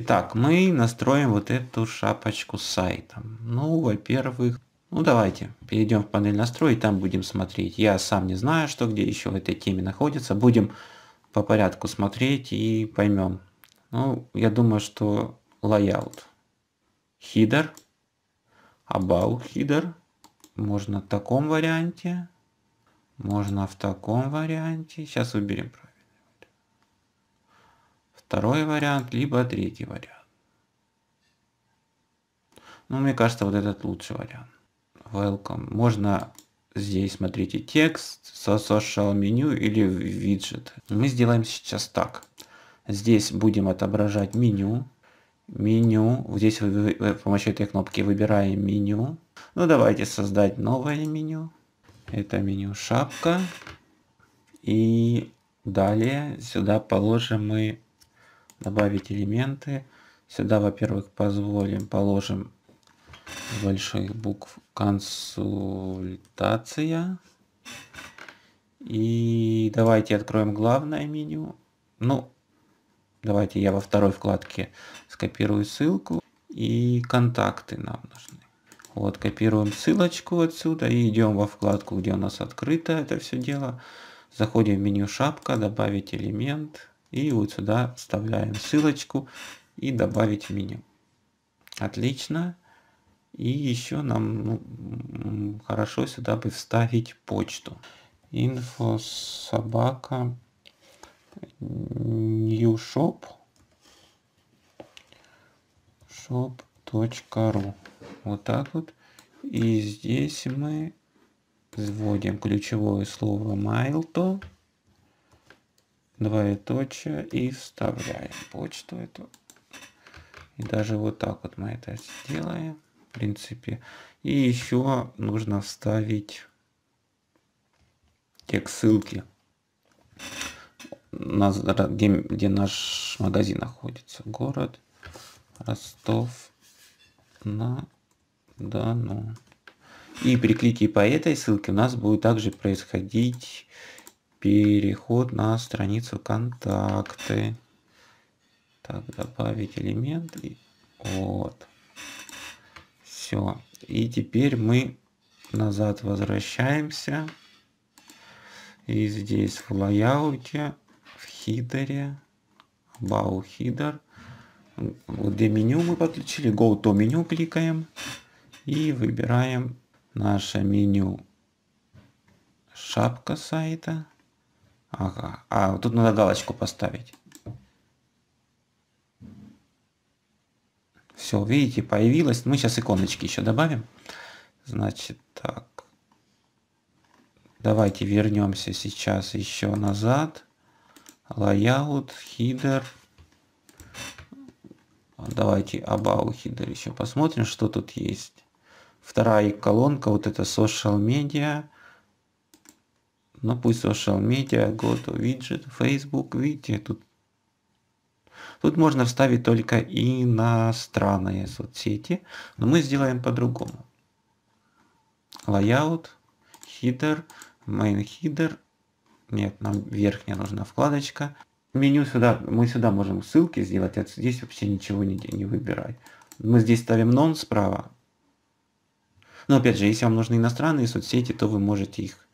Итак, мы настроим вот эту шапочку с сайтом. Ну, во-первых, ну давайте перейдем в панель настрой, там будем смотреть. Я сам не знаю, что где еще в этой теме находится. Будем по порядку смотреть и поймем. Ну, я думаю, что layout. Header. About header. Можно в таком варианте. Можно в таком варианте. Сейчас выберем правильный Второй вариант, либо третий вариант. Ну, мне кажется, вот этот лучший вариант. Welcome. Можно здесь, смотрите, текст, social меню или виджет. Мы сделаем сейчас так. Здесь будем отображать меню. Меню. Здесь вы, вы, с помощью этой кнопки выбираем меню. Ну, давайте создать новое меню. Это меню шапка. И далее сюда положим мы добавить элементы. Сюда, во-первых, позволим, положим больших букв консультация. И давайте откроем главное меню. Ну, давайте я во второй вкладке скопирую ссылку. И контакты нам нужны. Вот, копируем ссылочку отсюда и идем во вкладку, где у нас открыто это все дело. Заходим в меню шапка, добавить элемент. И вот сюда вставляем ссылочку и добавить меню. Отлично. И еще нам ну, хорошо сюда бы вставить почту. Info собака new shop shop.ru вот так вот и здесь мы вводим ключевое слово mail двоеточие и вставляем почту эту и даже вот так вот мы это сделаем в принципе. И еще нужно вставить текст ссылки, где, где наш магазин находится. Город Ростов на Дону. И при клике по этой ссылке у нас будет также происходить переход на страницу контакты. Так, добавить элементы. Вот. Все. И теперь мы назад возвращаемся. И здесь в лайауте, в хидере, About Header. Где меню мы подключили, Go to меню кликаем. И выбираем наше меню шапка сайта. Ага. А, вот тут надо галочку поставить. Все, видите, появилось. Мы сейчас иконочки еще добавим. Значит, так. Давайте вернемся сейчас еще назад. Layout, header. Давайте about header еще посмотрим, что тут есть. Вторая колонка, вот это social media. Ну пусть social media, go to widget, Facebook, видите, тут Тут можно вставить только иностранные соцсети, но мы сделаем по-другому. Layout, header, main header. Нет, нам верхняя нужна вкладочка. Меню сюда, мы сюда можем ссылки сделать, а здесь вообще ничего не, не выбирать. Мы здесь ставим non справа. Но опять же, если вам нужны иностранные соцсети, то вы можете их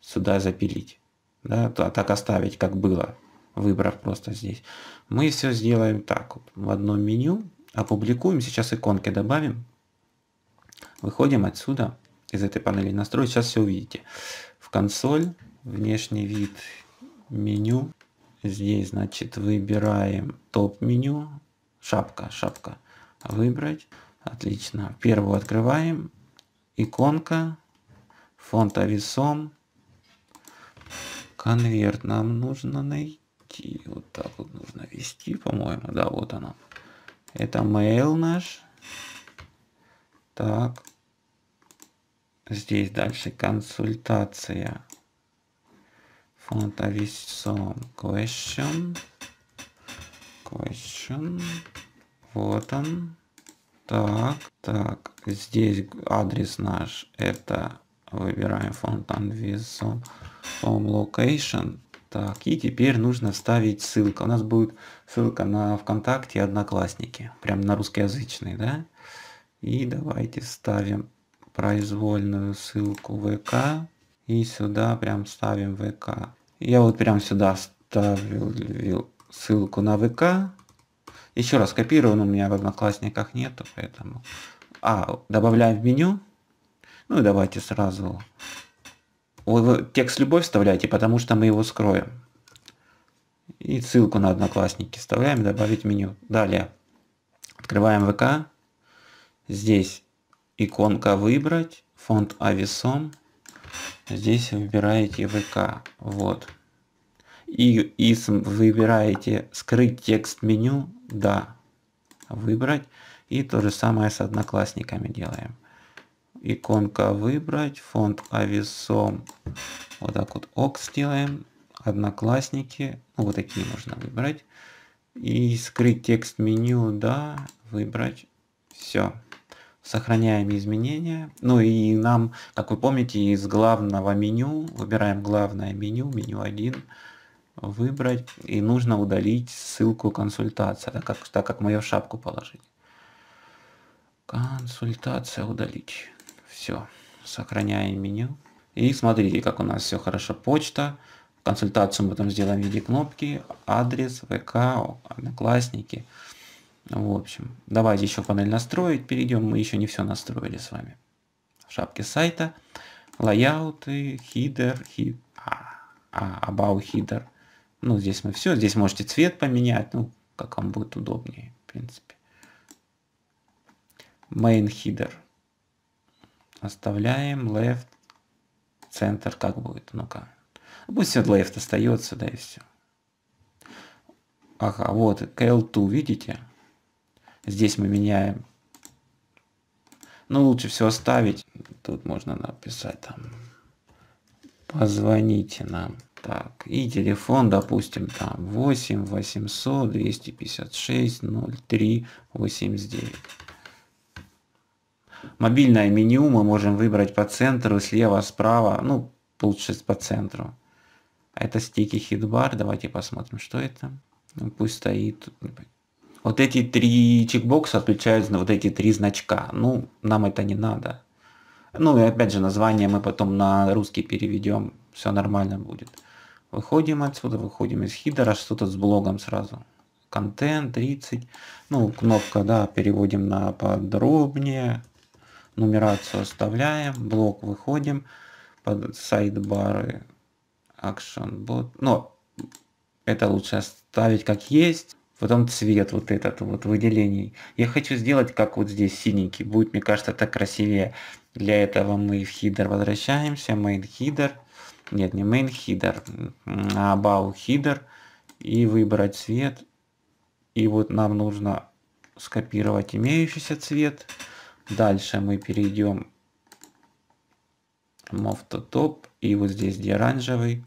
сюда запилить. Да, а так оставить, как было выбрав просто здесь. Мы все сделаем так вот в одном меню, опубликуем, сейчас иконки добавим, выходим отсюда, из этой панели настрой, сейчас все увидите. В консоль, внешний вид меню, здесь значит выбираем топ меню, шапка, шапка, выбрать, отлично. Первую открываем, иконка, фонд ависом, конверт нам нужно найти. Вот так вот нужно вести, по-моему. Да, вот оно. Это mail наш. Так. Здесь дальше консультация. Фонд ависом question. Question. Вот он. Так, так, здесь адрес наш, это выбираем фонд Anvisum Home Location. Так, и теперь нужно вставить ссылку. У нас будет ссылка на ВКонтакте и Одноклассники. Прям на русскоязычный, да? И давайте ставим произвольную ссылку ВК. И сюда прям ставим ВК. Я вот прям сюда ставил ссылку на ВК. Еще раз копирую, но у меня в Одноклассниках нету, поэтому... А, добавляем в меню. Ну и давайте сразу текст любой вставляйте, потому что мы его скроем. И ссылку на Одноклассники вставляем, добавить меню. Далее открываем ВК. Здесь иконка выбрать, фонд Ависом. Здесь выбираете ВК. Вот. И, и выбираете скрыть текст меню. Да. Выбрать. И то же самое с одноклассниками делаем иконка выбрать, фонд ависом, вот так вот ок сделаем, одноклассники, ну, вот такие можно выбрать, и скрыть текст меню, да, выбрать, все. Сохраняем изменения. Ну и нам, как вы помните, из главного меню, выбираем главное меню, меню 1, выбрать, и нужно удалить ссылку консультация, так как, так как мы ее в шапку положили. Консультация удалить. Все, сохраняем меню. И смотрите, как у нас все хорошо. Почта, консультацию мы потом сделаем в виде кнопки, адрес, ВК, Одноклассники. В общем, давайте еще панель настроить. Перейдем, мы еще не все настроили с вами. В шапке сайта, лайауты, хидер, хид, а, а, about header. Ну, здесь мы все. Здесь можете цвет поменять, ну, как вам будет удобнее, в принципе. Main header. Оставляем left, центр как будет, ну-ка. Пусть все left остается, да и все. Ага, вот KL2, видите? Здесь мы меняем. Ну, лучше все оставить. Тут можно написать там. Позвоните нам. Так, и телефон, допустим, там 8 800 256 03 89. Мобильное меню мы можем выбрать по центру, слева, справа, ну, лучше по центру. Это стики хитбар, давайте посмотрим, что это. Ну, пусть стоит. Вот эти три чекбокса отвечают на вот эти три значка. Ну, нам это не надо. Ну и опять же название мы потом на русский переведем, все нормально будет. Выходим отсюда, выходим из хидера, что тут с блогом сразу. Контент 30, ну кнопка, да, переводим на подробнее нумерацию оставляем, блок выходим, под сайдбары action bot. Но это лучше оставить как есть. Потом цвет вот этот вот выделений. Я хочу сделать как вот здесь синенький. Будет, мне кажется, так красивее. Для этого мы в header возвращаемся. Main header. Нет, не main header, а about header. И выбрать цвет. И вот нам нужно скопировать имеющийся цвет. Дальше мы перейдем в Moftotop. И вот здесь, где оранжевый,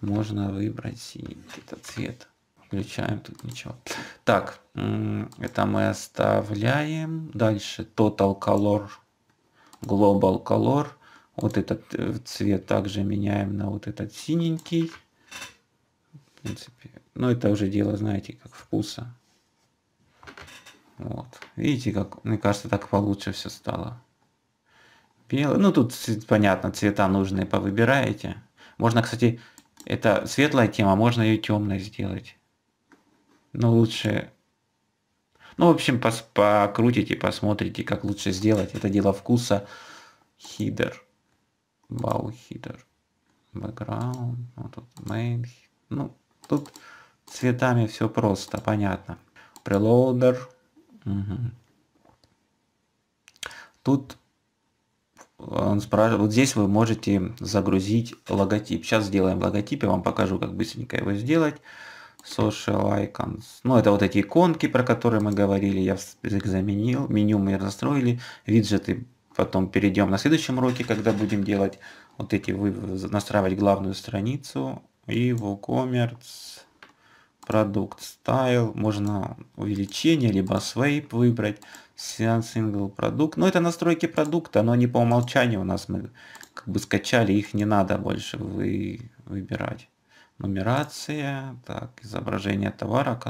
можно выбрать синий цвет. Включаем тут ничего. Так, это мы оставляем. Дальше Total Color, Global Color. Вот этот э, цвет также меняем на вот этот синенький. В принципе, но это уже дело, знаете, как вкуса. Вот. Видите, как, мне кажется, так получше все стало. Белый. Ну, тут понятно, цвета нужные повыбираете. Можно, кстати, это светлая тема, можно ее темной сделать. Но лучше... Ну, в общем, пос покрутите, посмотрите, как лучше сделать. Это дело вкуса. Хидер. Бау хидер. Background. Вот тут main. Ну, тут цветами все просто, понятно. Preloader. Тут он спрашивает, вот здесь вы можете загрузить логотип. Сейчас сделаем логотип, я вам покажу, как быстренько его сделать. Social Icons. Ну, это вот эти иконки, про которые мы говорили, я их заменил. Меню мы настроили. Виджеты потом перейдем на следующем уроке, когда будем делать вот эти, настраивать главную страницу. И WooCommerce продукт style, можно увеличение, либо swipe выбрать, single продукт. Но это настройки продукта, но они по умолчанию у нас мы как бы скачали, их не надо больше вы, выбирать. нумерация, так, изображение товара.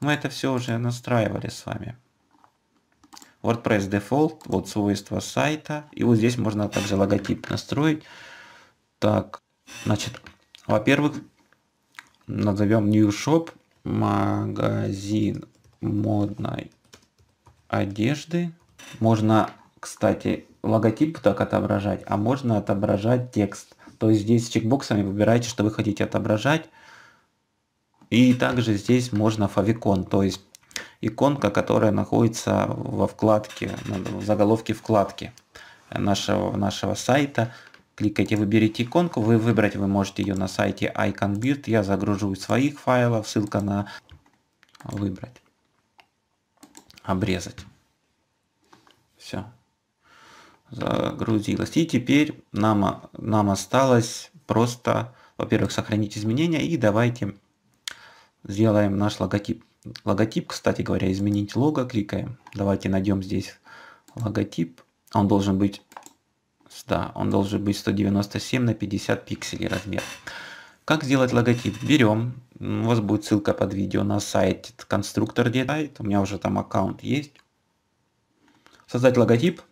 Мы это все уже настраивали с вами. WordPress Default, вот свойства сайта. И вот здесь можно также логотип настроить. Так, значит, во-первых, назовем New Shop, магазин модной одежды. Можно, кстати, логотип так отображать, а можно отображать текст. То есть здесь с чекбоксами выбираете, что вы хотите отображать. И также здесь можно favicon, то есть иконка, которая находится во вкладке, в заголовке вкладки нашего, нашего сайта. Кликайте, выберите иконку, вы выбрать вы можете ее на сайте IconBuild. Я загружу из своих файлов, ссылка на выбрать, обрезать. Все. Загрузилось. И теперь нам, нам осталось просто, во-первых, сохранить изменения и давайте сделаем наш логотип. Логотип, кстати говоря, изменить лого, кликаем. Давайте найдем здесь логотип. Он должен быть, да, он должен быть 197 на 50 пикселей размер. Как сделать логотип? Берем, у вас будет ссылка под видео на сайт конструктор Detect, у меня уже там аккаунт есть. Создать логотип.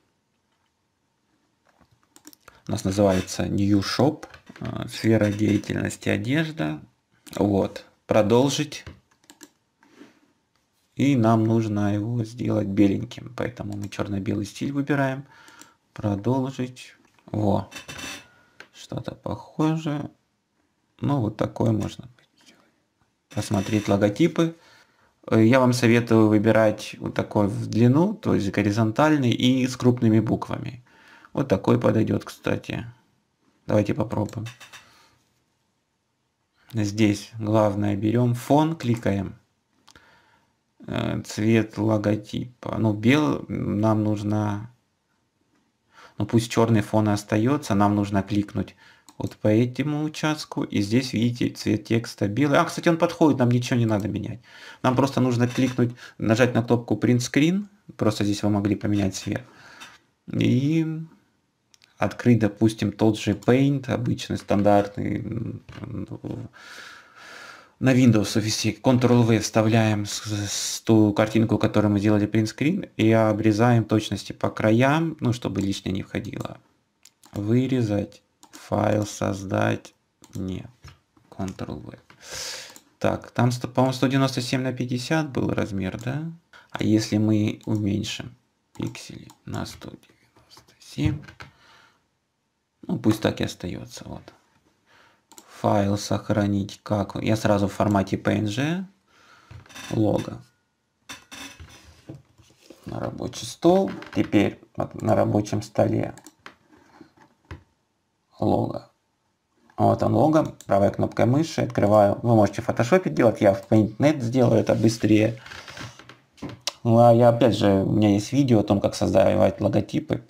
У нас называется New Shop, э, сфера деятельности одежда. Вот, продолжить. И нам нужно его сделать беленьким. Поэтому мы черно-белый стиль выбираем. Продолжить. Во. Что-то похожее. Ну, вот такое можно посмотреть логотипы. Я вам советую выбирать вот такой в длину, то есть горизонтальный и с крупными буквами. Вот такой подойдет, кстати. Давайте попробуем. Здесь главное берем фон, кликаем. Э, цвет логотипа. Ну, белый нам нужно... Ну, пусть черный фон остается, нам нужно кликнуть вот по этому участку. И здесь, видите, цвет текста белый. А, кстати, он подходит, нам ничего не надо менять. Нам просто нужно кликнуть, нажать на кнопку Print Screen. Просто здесь вы могли поменять цвет. И открыть, допустим, тот же Paint, обычный, стандартный, на Windows офисе Ctrl-V вставляем с, с ту картинку, которую мы сделали принтскрин, и обрезаем точности по краям, ну, чтобы лишнее не входило. Вырезать, файл создать, нет, Ctrl-V. Так, там, по-моему, 197 на 50 был размер, да? А если мы уменьшим пиксели на 197, ну, пусть так и остается, вот файл сохранить как? Я сразу в формате PNG лого на рабочий стол. Теперь на рабочем столе лого. Вот он лого, правой кнопкой мыши открываю. Вы можете в фотошопе делать, я в PaintNet сделаю это быстрее. Ну а я опять же, у меня есть видео о том, как создавать логотипы.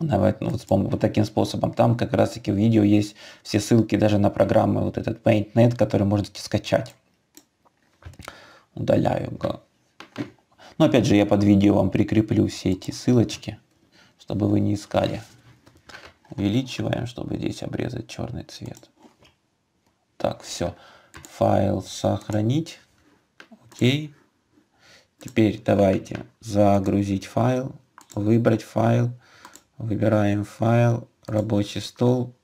Давайте ну, вот, вот таким способом. Там как раз таки в видео есть все ссылки даже на программы, вот этот PaintNet, который можете скачать. Удаляю. Но опять же я под видео вам прикреплю все эти ссылочки, чтобы вы не искали. Увеличиваем, чтобы здесь обрезать черный цвет. Так, все. Файл сохранить. Окей. Теперь давайте загрузить файл, выбрать файл Выбираем файл, рабочий стол.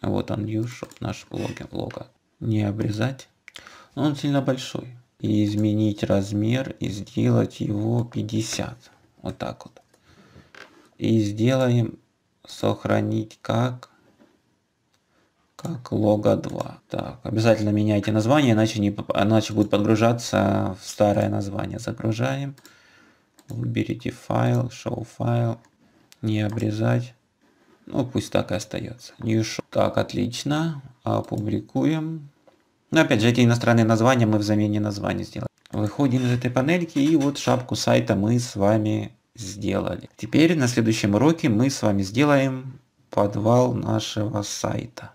Вот он, UShop, наш блог, лого. Не обрезать. Он сильно большой. И изменить размер и сделать его 50. Вот так вот. И сделаем сохранить как как лого 2. Так, обязательно меняйте название, иначе, не, иначе будет подгружаться в старое название. Загружаем. Выберите файл, show файл не обрезать. Ну, пусть так и остается. New show. Так, отлично. Опубликуем. Но опять же, эти иностранные названия мы в замене названий сделаем. Выходим из этой панельки и вот шапку сайта мы с вами сделали. Теперь на следующем уроке мы с вами сделаем подвал нашего сайта.